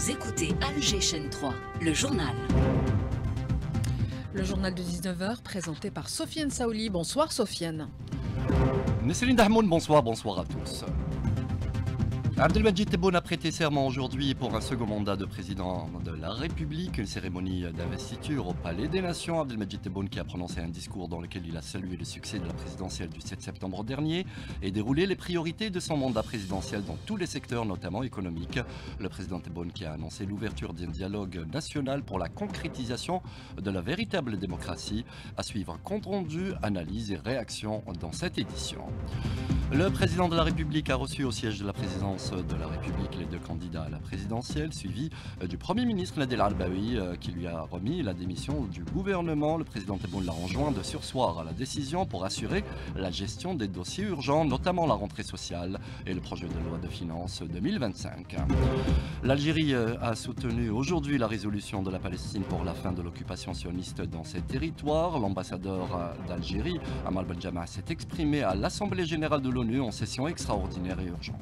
Vous écoutez Alger Chaîne 3, le journal. Le journal de 19h présenté par Sofiane Saouli. Bonsoir Sofiane. Céline Dahmoun, bonsoir, bonsoir à tous. Abdelmajid Tebboune a prêté serment aujourd'hui pour un second mandat de président de la République, une cérémonie d'investiture au Palais des Nations. Abdelmajid Tebboune qui a prononcé un discours dans lequel il a salué le succès de la présidentielle du 7 septembre dernier et déroulé les priorités de son mandat présidentiel dans tous les secteurs, notamment économiques. Le président Tebboune qui a annoncé l'ouverture d'un dialogue national pour la concrétisation de la véritable démocratie. À suivre compte rendu, analyse et réaction dans cette édition. Le président de la République a reçu au siège de la présidence de la République les deux candidats à la présidentielle, suivi euh, du Premier ministre Nadel Al-Baoui euh, qui lui a remis la démission du gouvernement. Le président Tebboune l'a enjoint de sursoir à la décision pour assurer la gestion des dossiers urgents, notamment la rentrée sociale et le projet de loi de finances 2025. L'Algérie euh, a soutenu aujourd'hui la résolution de la Palestine pour la fin de l'occupation sioniste dans ses territoires. L'ambassadeur d'Algérie, Amal Benjama, s'est exprimé à l'Assemblée générale de l'ONU en session extraordinaire et urgente.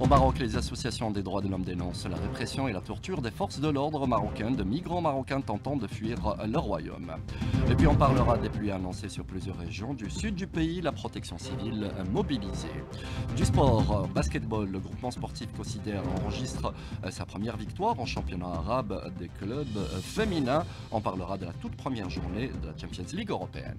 Au Maroc, les associations des droits de l'homme dénoncent la répression et la torture des forces de l'ordre marocaines de migrants marocains tentant de fuir leur royaume. Et puis on parlera des pluies annoncées sur plusieurs régions du sud du pays, la protection civile mobilisée. Du sport, basketball, le groupement sportif Considère enregistre sa première victoire en championnat arabe des clubs féminins. On parlera de la toute première journée de la Champions League européenne.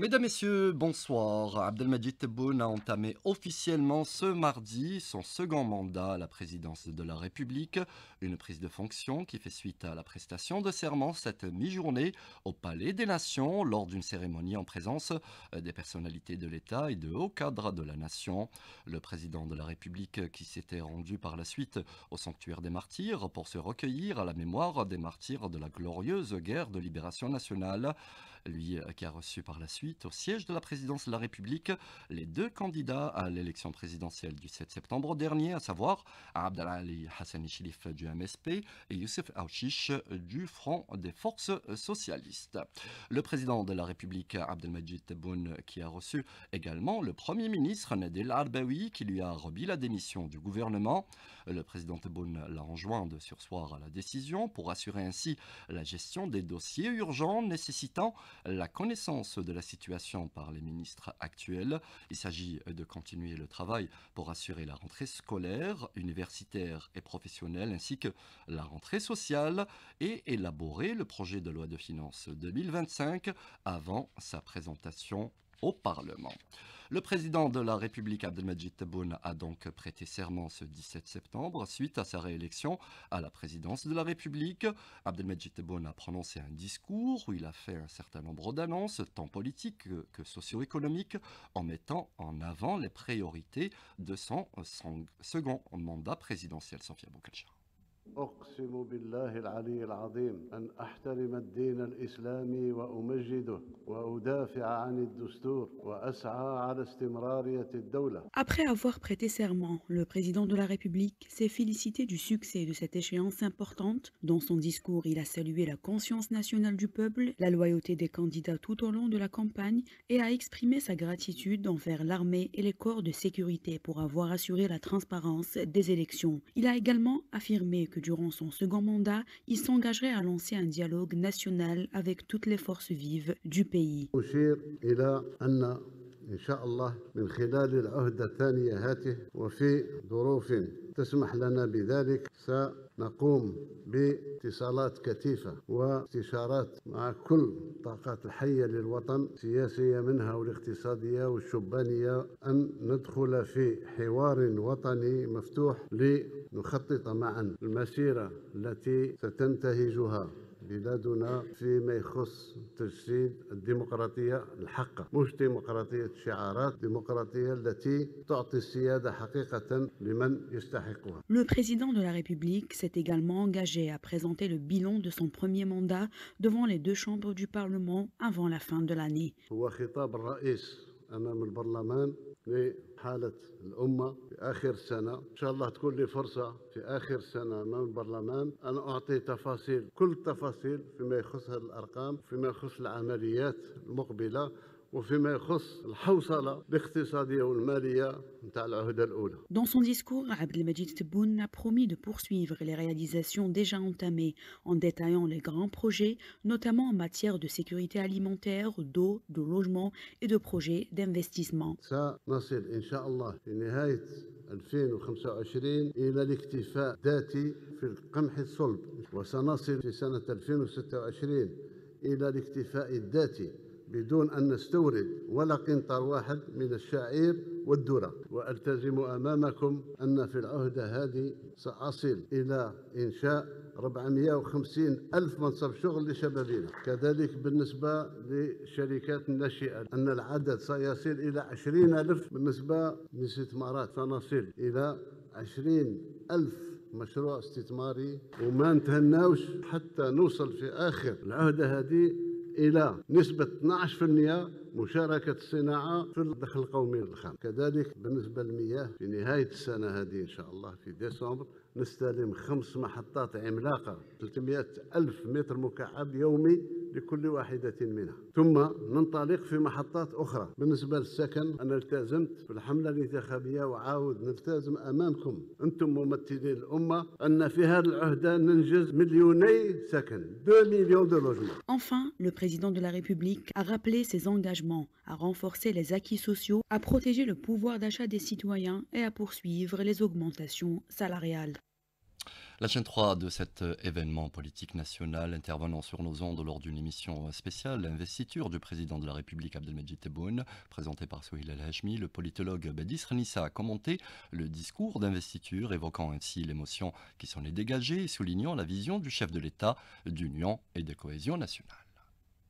Mesdames, Messieurs, bonsoir. Abdelmajid Tebboune a entamé officiellement ce mardi son second mandat à la présidence de la République, une prise de fonction qui fait suite à la prestation de serment cette mi-journée au Palais des Nations lors d'une cérémonie en présence des personnalités de l'État et de hauts cadres de la nation. Le président de la République qui s'était rendu par la suite au sanctuaire des martyrs pour se recueillir à la mémoire des martyrs de la glorieuse guerre de libération nationale, lui qui a reçu par la suite au siège de la présidence de la République les deux candidats à l'élection présidentielle du 7 septembre dernier, à savoir Abdalali Hassani Chilif du MSP et Youssef Aouchiche du Front des Forces Socialistes. Le président de la République, Abdelmajid Tebboune, qui a reçu également le Premier ministre Nadel Arbaoui, qui lui a remis la démission du gouvernement. Le président Tebboune l'a enjoint de sursoir à la décision pour assurer ainsi la gestion des dossiers urgents nécessitant la connaissance de la situation par les ministres actuels. Il s'agit de continuer le travail pour assurer la rentrée scolaire, universitaire et professionnelle, ainsi que la rentrée sociale, et élaborer le projet de loi de finances 2025 avant sa présentation au Parlement. Le président de la République, Abdelmajid Tebboune, a donc prêté serment ce 17 septembre suite à sa réélection à la présidence de la République. Abdelmajid Tebboune a prononcé un discours où il a fait un certain nombre d'annonces, tant politiques que socio-économiques, en mettant en avant les priorités de son, second mandat présidentiel. Sofia Boukalcha. أقسم بالله العلي العظيم أن أحترم الدين الإسلامي وأمجده وأدافع عن الدستور وأسعى على استمرارية الدولة. Après avoir prêté serment, le président de la République s'est félicité du succès de cette échéance importante. Dans son discours, il a salué la conscience nationale du peuple, la loyauté des candidats tout au long de la campagne et a exprimé sa gratitude envers l'armée et les corps de sécurité pour avoir assuré la transparence des élections. Il a également affirmé que durant son second mandat, il s'engagerait à lancer un dialogue national avec toutes les forces vives du pays. إن شاء الله من خلال العهدة الثانية هاته وفي ظروف تسمح لنا بذلك سنقوم باتصالات كثيفة واستشارات مع كل الطاقات الحية للوطن السياسية منها والاقتصادية والشبانية أن ندخل في حوار وطني مفتوح لنخطط معا المسيرة التي ستنتهجها. بلادنا فيما يخص تجسيد الديمقراطية الحقة مش ديمقراطية شعارات ديمقراطية التي تعطي السيادة حقيقة لمن يستحقها Le président de la République s'est également engagé à présenter le bilan de son premier mandat devant les deux chambres du Parlement avant la fin de l'année. هو خطاب الرئيس أمام البرلمان لحالة الأمة في آخر السنة إن شاء الله تكون لي فرصة في آخر سنة أمام البرلمان أن أعطي تفاصيل كل التفاصيل فيما يخص هذه الأرقام فيما يخص العمليات المقبلة Dans son discours, Abdelmajid Tebboune a promis de poursuivre les réalisations déjà entamées en détaillant les grands projets, notamment en matière de sécurité alimentaire, d'eau, de logement et de projets d'investissement. 2025 إلى الاكتفاء ذاتي في القمح الصلب وسنصل في سنة 2026 إلى الاكتفاء الذاتي بدون أن نستورد ولا قنطر واحد من الشعير والذرة. وألتزم أمامكم أن في العهدة هذه سأصل إلى إنشاء 450 ألف منصب شغل لشبابنا كذلك بالنسبة للشركات الناشئة أن العدد سيصل إلى 20 ألف بالنسبة للاستثمارات سنصل إلى 20 ألف مشروع استثماري. وما نتهناوش حتى نوصل في آخر العهدة هذه إلى نسبة 12% مشاركة الصناعة في الدخل القومي الخام. كذلك بالنسبة للمياه في نهاية السنة هذه إن شاء الله في ديسمبر نستلم خمس محطات عملاقة 300 ألف متر مكعب يومي لكل واحدة منها ثم ننطلق في محطات أخرى بالنسبة للسكن أنا التزمت في الحملة الانتخابية وعاود نلتزم أمامكم أنتم ممثلي الأمة أن في هذه العهدة ننجز مليوني سكن 2 مليون دو لوجمون Enfin, le président de la République a rappelé ses engagements à renforcer les acquis sociaux, à protéger le pouvoir d'achat des citoyens et à poursuivre les augmentations salariales. La chaîne 3 de cet euh, événement politique national intervenant sur nos ondes lors d'une émission spéciale, l'investiture du président de la République Abdelmajid Tebboune, présentée par Souhil El-Hajmi, le politologue Badis Renissa a commenté le discours d'investiture, évoquant ainsi l'émotion qui s'en est dégagée et soulignant la vision du chef de l'État d'union et de cohésion nationale.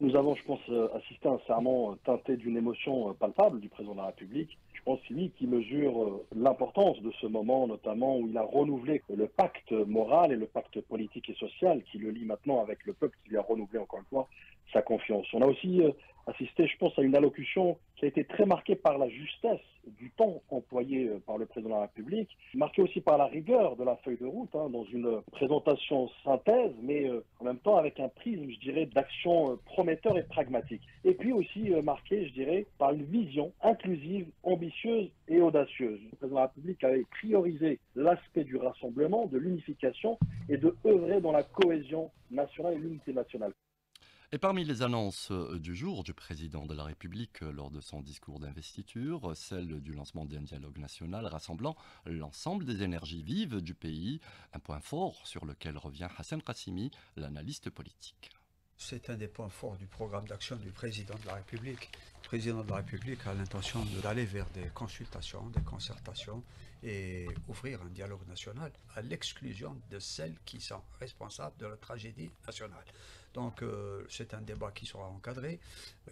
Nous avons, je pense, euh, assisté à un serment euh, teinté d'une émotion palpable du président de la République pense lui qui mesure euh, l'importance de ce moment, notamment où il a renouvelé le pacte moral et le pacte politique et social qui le lie maintenant avec le peuple qui lui a renouvelé encore une fois sa confiance. On a aussi euh, assisté, je pense, à une allocution qui a été très marquée par la justesse du temps employé euh, par le président de la République, marquée aussi par la rigueur de la feuille de route, hein, dans une présentation synthèse, mais euh, en même temps avec un prisme, je dirais, d'action prometteur et pragmatique. Et puis aussi marquée, je dirais, par une vision inclusive, ambitieuse et audacieuse. Le président de la République avait priorisé l'aspect du rassemblement, de l'unification et de œuvrer dans la cohésion nationale et l'unité nationale. Et parmi les annonces euh, du jour du président de la République euh, lors de son discours d'investiture, celle du lancement d'un dialogue national rassemblant l'ensemble des énergies vives du pays, un point fort sur lequel revient Hassan Qassimi, l'analyste politique. C'est un des points forts du programme d'action du président de la République. Le président de la République a l'intention d'aller vers des consultations, des concertations et ouvrir un dialogue national à l'exclusion de celles qui sont responsables de la tragédie nationale. Donc euh, c'est un débat qui sera encadré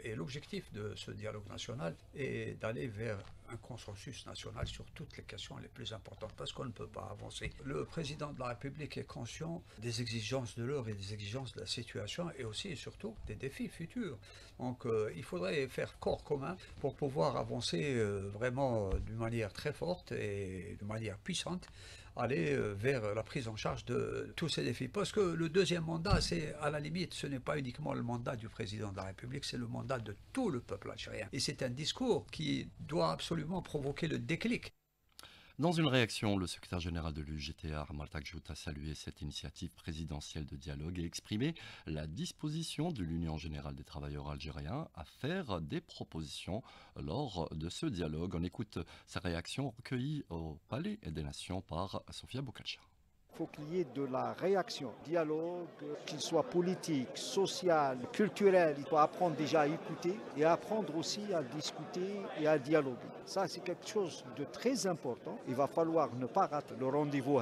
et l'objectif de ce dialogue national est d'aller vers un consensus national sur toutes les questions les plus importantes parce qu'on ne peut pas avancer. Le président de la République est conscient des exigences de l'heure et des exigences de la situation et aussi et surtout des défis futurs. Donc euh, il faudrait faire corps commun pour pouvoir avancer euh, vraiment d'une manière très forte et de manière puissante aller euh, vers la prise en charge de tous ces défis. Parce que le deuxième mandat, c'est à la limite, ce n'est pas uniquement le mandat du président de la République, c'est le mandat de tout le peuple algérien. Et c'est un discours qui doit absolument provoquer le déclic. Dans une réaction, le secrétaire général de l'UGTA, Martak Jout, a salué cette initiative présidentielle de dialogue et exprimé la disposition de l'Union générale des travailleurs algériens à faire des propositions lors de ce dialogue. On écoute sa réaction recueillie au Palais des Nations par Sofia Boukalcha. Faut qu'il y ait de la réaction, dialogue, qu'il soit politique, social, culturel. Il faut apprendre déjà à écouter et apprendre aussi à discuter et à dialoguer. Ça, c'est quelque chose de très important. Il va falloir ne pas rater le rendez-vous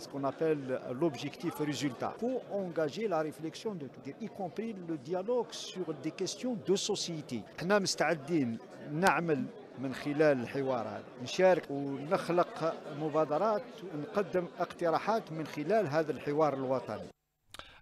ce qu'on appelle l'objectif résultat. Faut engager la réflexion de tout, y compris le dialogue sur des questions de société. من خلال الحوار هذا. نشارك ونخلق مبادرات ونقدم اقتراحات من خلال هذا الحوار الوطني.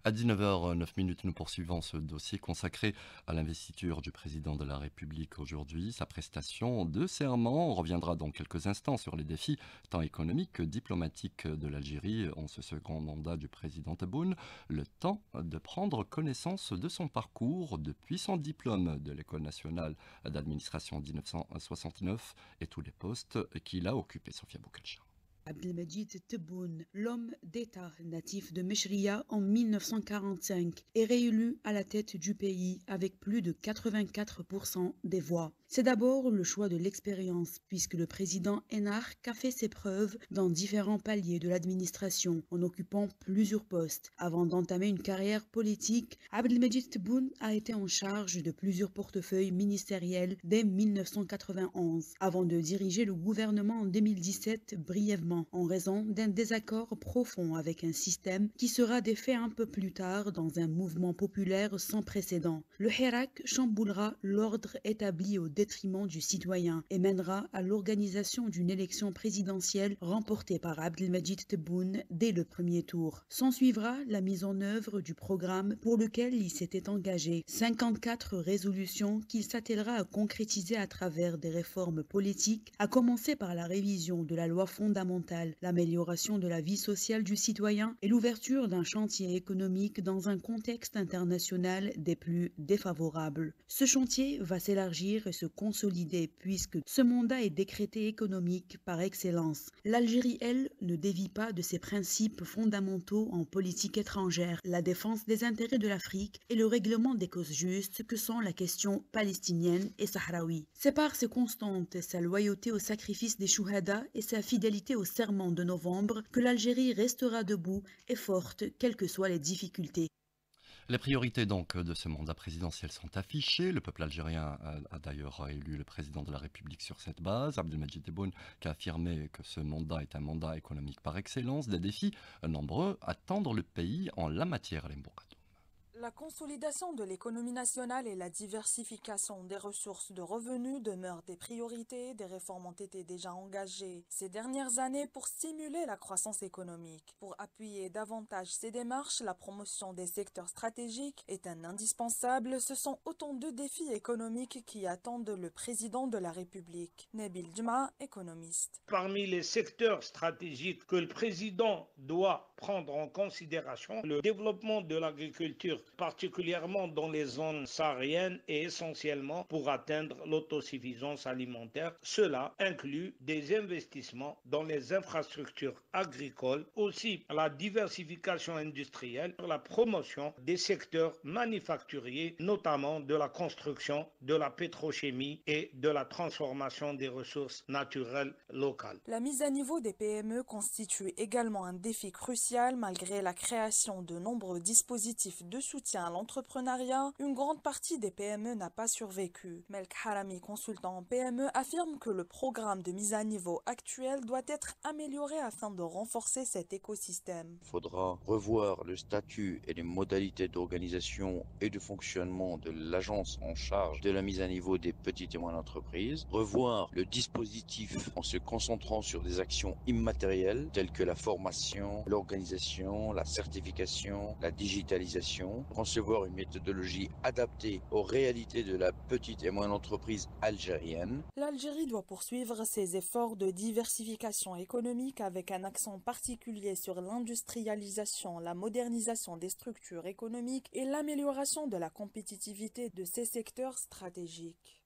À 19h09 nous poursuivons ce dossier consacré à l'investiture du président de la République aujourd'hui. Sa prestation de serment. On reviendra dans quelques instants sur les défis tant économiques que diplomatiques de l'Algérie en ce second mandat du président Tebboune. Le temps de prendre connaissance de son parcours depuis son diplôme de l'École nationale d'administration 1969 et tous les postes qu'il a occupés. Sophia Boukalcha. Abdelmajid Tebboune, l'homme d'État natif de Meshria en 1945, est réélu à la tête du pays avec plus de 84% des voix. C'est d'abord le choix de l'expérience, puisque le président Enark a fait ses preuves dans différents paliers de l'administration, en occupant plusieurs postes. Avant d'entamer une carrière politique, Abdelmajid Tebboune a été en charge de plusieurs portefeuilles ministériels dès 1991, avant de diriger le gouvernement en 2017 brièvement, en raison d'un désaccord profond avec un système qui sera défait un peu plus tard dans un mouvement populaire sans précédent. Le Hirak chamboulera l'ordre établi au détriment du citoyen et mènera à l'organisation d'une élection présidentielle remportée par Abdelmajid Tebboune dès le premier tour. S'ensuivra la mise en œuvre du programme pour lequel il s'était engagé, 54 résolutions qu'il s'attellera à concrétiser à travers des réformes politiques, à commencer par la révision de la loi fondamentale, l'amélioration de la vie sociale du citoyen et l'ouverture d'un chantier économique dans un contexte international des plus défavorables. Ce chantier va s'élargir et se consolider puisque ce mandat est décrété économique par excellence. L'Algérie, elle, ne dévie pas de ses principes fondamentaux en politique étrangère, la défense des intérêts de l'Afrique et le règlement des causes justes que sont la question palestinienne et sahraoui. C'est par ses constantes, sa loyauté au sacrifice des chouhada et sa fidélité au serment de novembre que l'Algérie restera debout et forte, quelles que soient les difficultés. Les priorités donc de ce mandat présidentiel sont affichées. Le peuple algérien a, d'ailleurs élu le président de la République sur cette base. Abdelmajid Tebboune qui a affirmé que ce mandat est un mandat économique par excellence. Des défis nombreux attendent le pays en la matière, la consolidation de l'économie nationale et la diversification des ressources de revenus demeurent des priorités. Des réformes ont été déjà engagées ces dernières années pour stimuler la croissance économique. Pour appuyer davantage ces démarches, la promotion des secteurs stratégiques est un indispensable. Ce sont autant de défis économiques qui attendent le président de la République. Nabil Djma, économiste. Parmi les secteurs stratégiques que le président doit prendre en considération, le développement de l'agriculture particulièrement dans les zones sahariennes et essentiellement pour atteindre l'autosuffisance alimentaire. Cela inclut des investissements dans les infrastructures agricoles, aussi la diversification industrielle, la promotion des secteurs manufacturiers, notamment de la construction, de la pétrochimie et de la transformation des ressources naturelles locales. La mise à niveau des PME constitue également un défi crucial malgré la création de nombreux dispositifs de soutien à l'entrepreneuriat, une grande partie des PME n'a pas survécu. Melk Harami, consultant en PME, affirme que le programme de mise à niveau actuel doit être amélioré afin de renforcer cet écosystème. Il faudra revoir le statut et les modalités d'organisation et de fonctionnement de l'agence en charge de la mise à niveau des petites et moyennes entreprises, revoir le dispositif en se concentrant sur des actions immatérielles telles que la formation, l'organisation, la certification, la digitalisation, concevoir une méthodologie adaptée aux réalités de la petite et moyenne entreprise algérienne. L'Algérie doit poursuivre ses efforts de diversification économique avec un accent particulier sur l'industrialisation, la modernisation des structures économiques et l'amélioration de la compétitivité de ces secteurs stratégiques.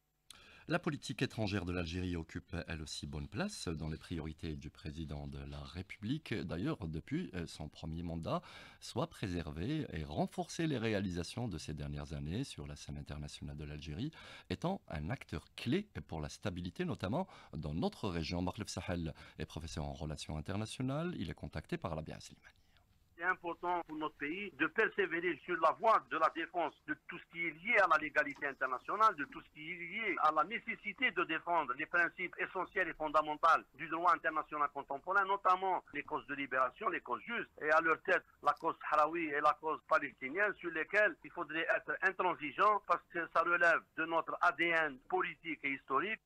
La politique étrangère de l'Algérie occupe elle aussi bonne place dans les priorités du président de la République. D'ailleurs, depuis euh, son premier mandat, soit préserver et renforcer les réalisations de ces dernières années sur la scène internationale de l'Algérie, étant un acteur clé pour la stabilité, notamment dans notre région. Marlef Sahel est professeur en relations internationales. Il est contacté par la Slimani c'est important pour notre pays de persévérer sur la voie de la défense de tout ce qui est lié à la légalité internationale, de tout ce qui est lié à la nécessité de défendre les principes essentiels et fondamentaux du droit international contemporain, notamment les causes de libération, les causes justes, et à leur tête la cause haraoui et la cause palestinienne, sur lesquelles il faudrait être intransigeant parce que ça relève de notre ADN politique et historique.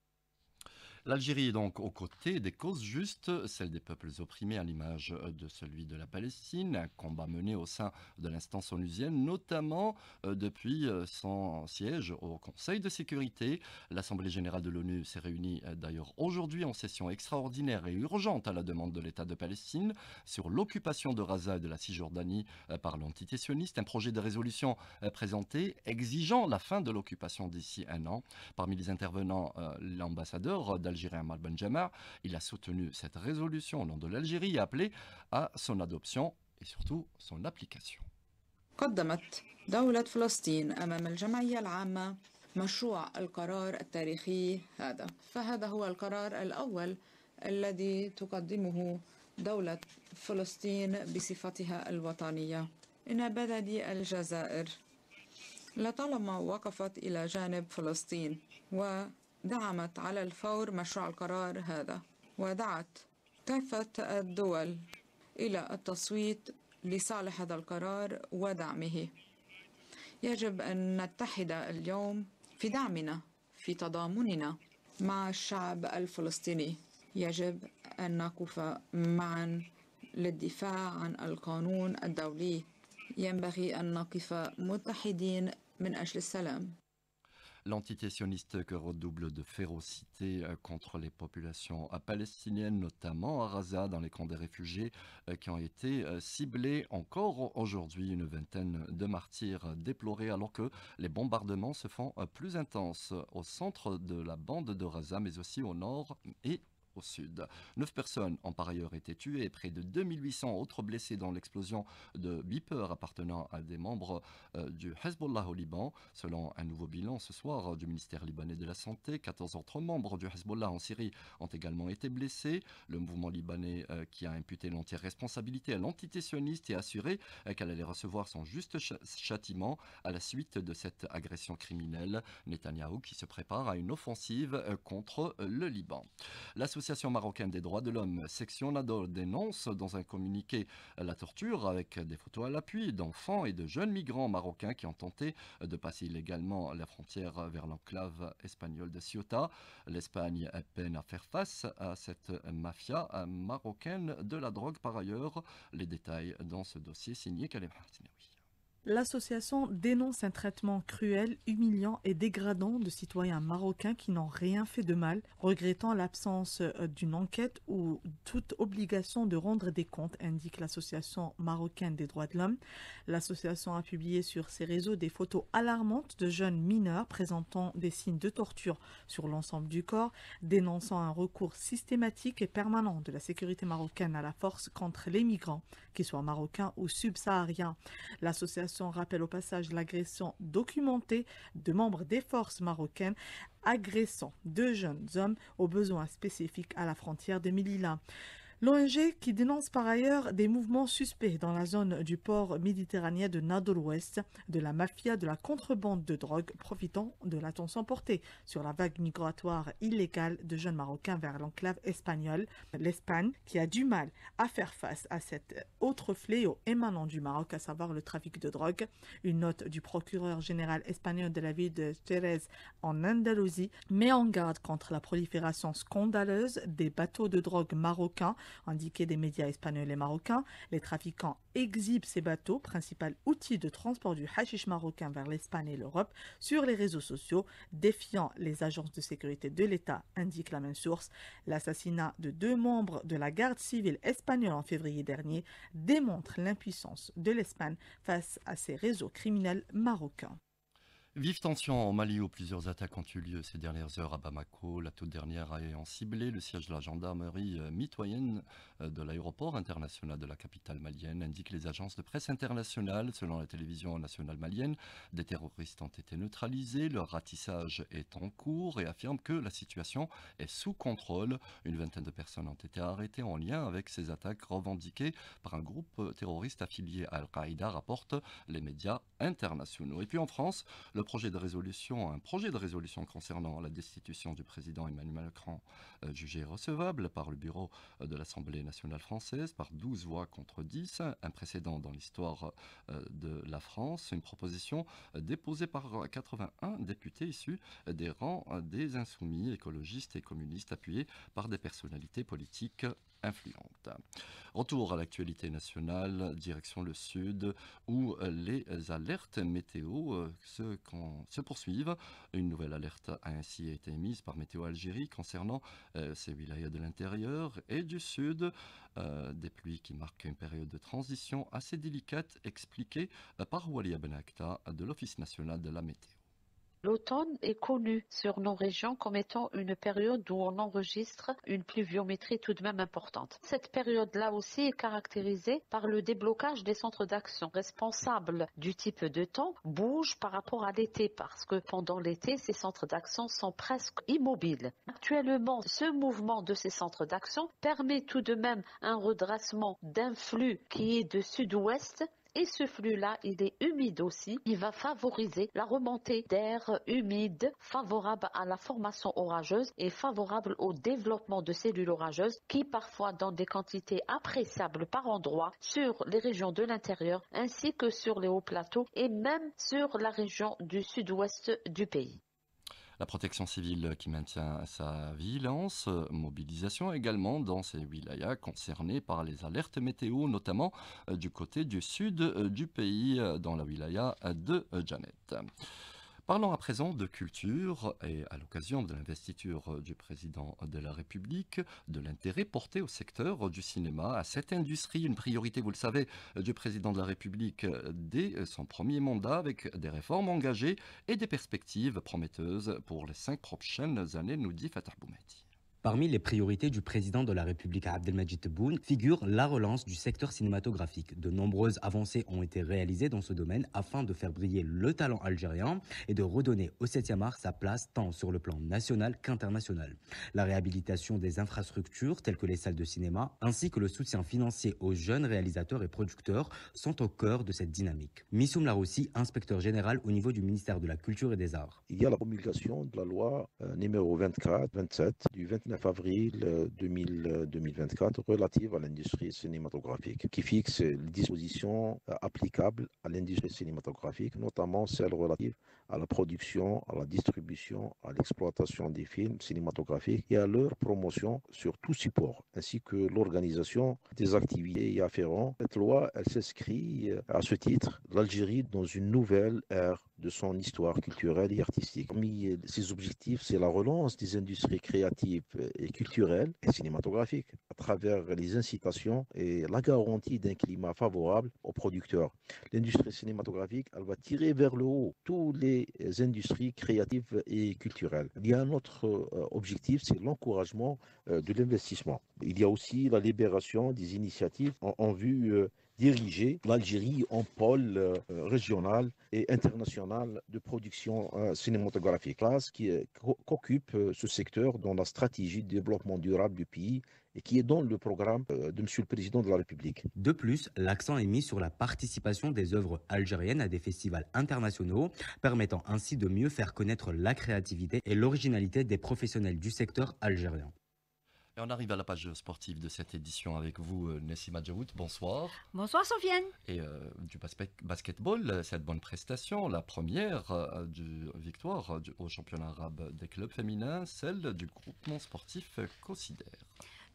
L'Algérie est donc aux côtés des causes justes, celles des peuples opprimés à l'image de celui de la Palestine, un combat mené au sein de l'instance onusienne, notamment euh, depuis euh, son siège au Conseil de sécurité. L'Assemblée générale de l'ONU s'est réunie euh, d'ailleurs aujourd'hui en session extraordinaire et urgente à la demande de l'État de Palestine sur l'occupation de Gaza et de la Cisjordanie par l'entité sioniste. Un projet de résolution présenté exigeant la fin de l'occupation d'ici un an. Parmi les intervenants, l'ambassadeur d'Algérie Amal Benjamar. Il a soutenu cette résolution au nom de l'Algérie et appelé à son adoption et surtout son application. قدمت دولة فلسطين أمام الجمعية العامة مشروع القرار التاريخي هذا فهذا هو القرار الأول الذي تقدمه دولة فلسطين بصفتها الوطنية إن بلدي الجزائر لطالما وقفت إلى جانب فلسطين و دعمت على الفور مشروع القرار هذا ودعت كافة الدول إلى التصويت لصالح هذا القرار ودعمه. يجب أن نتحد اليوم في دعمنا في تضامننا مع الشعب الفلسطيني. يجب أن نقف معا للدفاع عن القانون الدولي. ينبغي أن نقف متحدين من أجل السلام. L'entité sioniste que redouble de férocité euh, contre les populations euh, palestiniennes, notamment à Gaza, dans les camps des réfugiés, euh, qui ont été ciblés encore aujourd'hui. Une vingtaine de martyrs déplorés alors que les bombardements se font plus intenses au centre de la bande de Gaza, mais aussi au nord et au sud. Neuf personnes ont par ailleurs été tuées et près de 2800 autres blessés dans l'explosion de beepers appartenant à des membres euh, du Hezbollah au Liban. Selon un nouveau bilan ce soir du ministère libanais de la Santé, 14 autres membres du Hezbollah en Syrie ont également été blessés. Le mouvement libanais euh, qui a imputé l'entière responsabilité à l'entité sioniste et assuré euh, qu'elle allait recevoir son juste châtiment à la suite de cette agression criminelle. Netanyahou qui se prépare à une offensive contre le Liban. L'Association marocaine des droits de l'homme, section Nadol, dénonce dans un communiqué la torture avec des photos à l'appui d'enfants et de jeunes migrants marocains qui ont tenté de passer illégalement la frontière vers l'enclave espagnole de Ceuta. L'Espagne peine à faire face à cette mafia marocaine de la drogue par ailleurs. Les détails dans ce dossier signé Hartinaoui. L'association dénonce un traitement cruel, humiliant et dégradant de citoyens marocains qui n'ont rien fait de mal, regrettant l'absence euh, d'une enquête ou toute obligation de rendre des comptes, indique l'association marocaine des droits de l'homme. L'association a publié sur ses réseaux des photos alarmantes de jeunes mineurs présentant des signes de torture sur l'ensemble du corps, dénonçant un recours systématique et permanent de la sécurité marocaine à la force contre les migrants, qu'ils soient marocains ou subsahariens. L'association rappelle au passage l'agression documentée de membres des forces marocaines agressant deux jeunes hommes aux besoins spécifiques à la frontière de Melilla. L'ONG qui dénonce par ailleurs des mouvements suspects dans la zone du port méditerranéen de Nador-Ouest de la mafia de la contrebande de drogue profitant de l'attention portée sur la vague migratoire illégale de jeunes Marocains vers l'enclave espagnole, l'Espagne, qui a du mal à faire face à cet autre fléau émanant du Maroc, à savoir le trafic de drogue. Une note du procureur général espagnol de la ville de Thérèse en Andalousie met en garde contre la prolifération scandaleuse des bateaux de drogue marocains indiqué des médias espagnols et marocains. Les trafiquants exhibent ces bateaux, principal outil de transport du hashish marocain vers l'Espagne et l'Europe, sur les réseaux sociaux, défiant les agences de sécurité de l'État, indique la même source. L'assassinat de deux membres de la garde civile espagnole en février dernier démontre l'impuissance de l'Espagne face à ces réseaux criminels marocains. Vive tension au Mali où plusieurs attaques ont eu lieu ces dernières heures à Bamako, la toute dernière ayant ciblé le siège de la gendarmerie euh, mitoyenne euh, de l'aéroport international de la capitale malienne, indiquent les agences de presse internationales. Selon la télévision nationale malienne, des terroristes ont été neutralisés, leur ratissage est en cours et affirme que la situation est sous contrôle. Une vingtaine de personnes ont été arrêtées en lien avec ces attaques revendiquées par un groupe terroriste affilié à Al-Qaïda, rapportent les médias internationaux. Et puis en France, le projet de résolution, un projet de résolution concernant la destitution du président Emmanuel Macron jugé recevable par le bureau de l'Assemblée nationale française par 12 voix contre 10, un précédent dans l'histoire de la France, une proposition déposée par 81 députés issus des rangs des insoumis écologistes et communistes appuyés par des personnalités politiques influente. Retour à l'actualité nationale, direction le sud, où les alertes météo euh, se, poursuivent. Une nouvelle alerte a ainsi été émise par Météo Algérie concernant euh, ces wilayas de l'intérieur et du sud. Euh, des pluies qui marquent une période de transition assez délicate, expliquée par Walia Benakta de l'Office national de la météo. L'automne est connu sur nos régions comme étant une période où on enregistre une pluviométrie tout de même importante. Cette période-là aussi est caractérisée par le déblocage des centres d'action. Responsables du type de temps bougent par rapport à l'été parce que pendant l'été, ces centres d'action sont presque immobiles. Actuellement, ce mouvement de ces centres d'action permet tout de même un redressement d'un flux qui est de sud-ouest et ce flux-là, il est humide aussi. Il va favoriser la remontée d'air humide favorable à la formation orageuse et favorable au développement de cellules orageuses qui parfois dans des quantités appréciables par endroit sur les régions de l'intérieur ainsi que sur les hauts plateaux et même sur la région du sud-ouest du pays la protection civile qui maintient sa vigilance, mobilisation également dans ces wilayas concernés par les alertes météo, notamment euh, du côté du sud euh, du pays, euh, dans la wilaya de Janet. Parlons à présent de culture et à l'occasion de l'investiture du président de la République, de l'intérêt porté au secteur du cinéma, à cette industrie, une priorité, vous le savez, du président de la République dès son premier mandat avec des réformes engagées et des perspectives prometteuses pour les cinq prochaines années, nous dit Fatah Boumeti. Parmi les priorités du président de la République Abdelmajid Tebboune figure la relance du secteur cinématographique. De nombreuses avancées ont été réalisées dans ce domaine afin de faire briller le talent algérien et de redonner au 7e art sa place tant sur le plan national qu'international. La réhabilitation des infrastructures telles que les salles de cinéma ainsi que le soutien financier aux jeunes réalisateurs et producteurs sont au cœur de cette dynamique. Missoum Laroussi, inspecteur général au niveau du ministère de la Culture et des Arts. Il y a la promulgation de la loi euh, numéro 24-27 du 29 avril 2024 euh, relative à l'industrie cinématographique, qui fixe les dispositions euh, applicables à l'industrie cinématographique, notamment celles relatives à la production, à la distribution, à l'exploitation des films cinématographiques et à leur promotion sur tout support, ainsi que l'organisation des activités y afférentes. Cette loi, elle s'inscrit euh, à ce titre l'Algérie dans une nouvelle ère de son histoire culturelle et artistique. Parmi ses objectifs, c'est la relance des industries créatives et culturelles et cinématographiques à travers les incitations et la garantie d'un climat favorable aux producteurs. L'industrie cinématographique, elle va tirer vers le haut tous les industries créatives et culturelles. Il y a un autre euh, objectif, c'est l'encouragement euh, de l'investissement. Il y a aussi la libération des initiatives en, vue euh, diriger l'Algérie en pôle euh, régional et international de production euh, cinématographique. Place qui qu'occupe euh, ce secteur dans la stratégie de développement durable du pays et qui est dans le programme de Monsieur le Président de la République. De plus, l'accent est mis sur la participation des œuvres algériennes à des festivals internationaux, permettant ainsi de mieux faire connaître la créativité et l'originalité des professionnels du secteur algérien. Et on arrive à la page sportive de cette édition avec vous, euh, Nessima Djaout. Bonsoir. Bonsoir, Sofiane. Et euh, du basketball, cette bonne prestation, la première euh, du victoire au championnat arabe des clubs féminins, celle du groupement sportif Considère.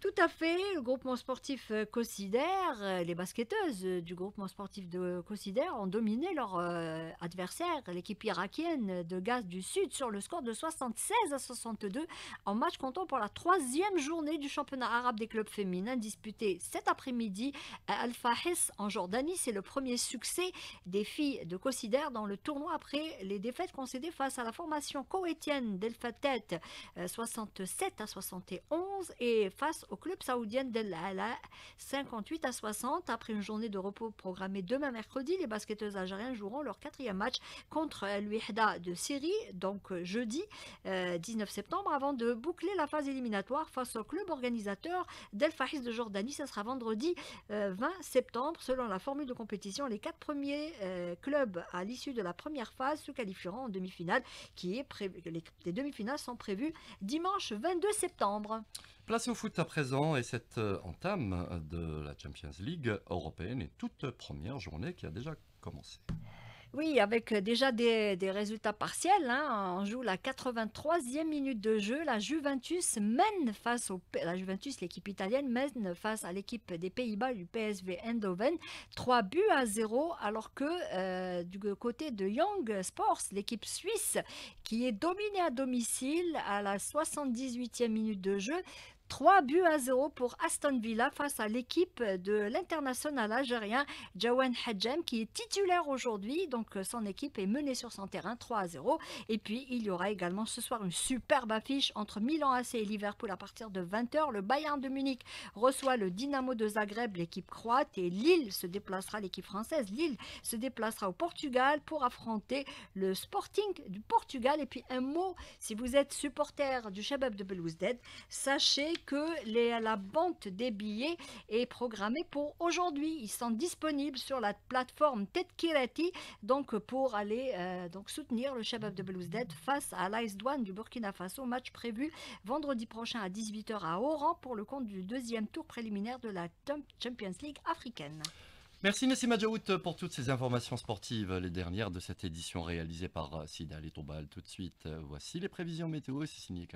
Tout à fait, le groupement sportif euh, Considère, euh, les basketteuses euh, du groupement sportif de Considère ont dominé leur adversaire, l'équipe irakienne de Gaz du Sud, sur le score de 76 à 62 en match comptant pour la troisième journée du championnat arabe des clubs féminins disputé cet après-midi à Al-Fahis en Jordanie. C'est le premier succès des filles de Considère dans le tournoi après les défaites concédées face à la formation coétienne d'El Fatet 67 à 71 et face au club saoudien d'El Ala 58 à 60. Après une journée de repos programmée demain mercredi, les basketteuses algériens joueront leur quatrième match contre l'Uihda de Syrie, donc jeudi 19 septembre, avant de boucler la phase éliminatoire face au club organisateur d'El Fahis de Jordanie. Ça sera vendredi 20 septembre. Selon la formule de compétition, les quatre premiers clubs à l'issue de la première phase se qualifieront en demi-finale, qui est prévu. Les, demi-finales sont prévues dimanche 22 septembre. Place au foot à présent et cette entame de la Champions League européenne et toute première journée qui a déjà commencé. Oui, avec déjà des, résultats partiels. Hein. On joue la 83e minute de jeu. La Juventus mène face au la Juventus, l'équipe italienne mène face à l'équipe des Pays-Bas du PSV Eindhoven 3 buts à 0 alors que euh, du côté de Young Sports, l'équipe suisse qui est dominée à domicile à la 78e minute de jeu 3 buts à 0 pour Aston Villa face à l'équipe de l'international algérien Jawan Hadjem qui est titulaire aujourd'hui. Donc euh, son équipe est menée sur son terrain 3 à 0. Et puis il y aura également ce soir une superbe affiche entre Milan AC et Liverpool à partir de 20h. Le Bayern de Munich reçoit le Dynamo de Zagreb, l'équipe croate, et Lille se déplacera, l'équipe française, Lille se déplacera au Portugal pour affronter le Sporting du Portugal. Et puis un mot, si vous êtes supporter du Shabab de Belouzdad, sachez que la vente des billets est programmée pour aujourd'hui. Ils sont disponibles sur la plateforme Kirati donc pour aller euh, donc soutenir le Shabab de Belouzdad face à l'Ice Douane du Burkina Faso. Match prévu vendredi prochain à 18h à Oran pour le compte du deuxième tour préliminaire de la Champions League africaine. Merci Nessim Adjaout pour toutes ces informations sportives, les dernières de cette édition réalisée par Sida Letobal. Tout de suite, voici les prévisions météo et c'est signé.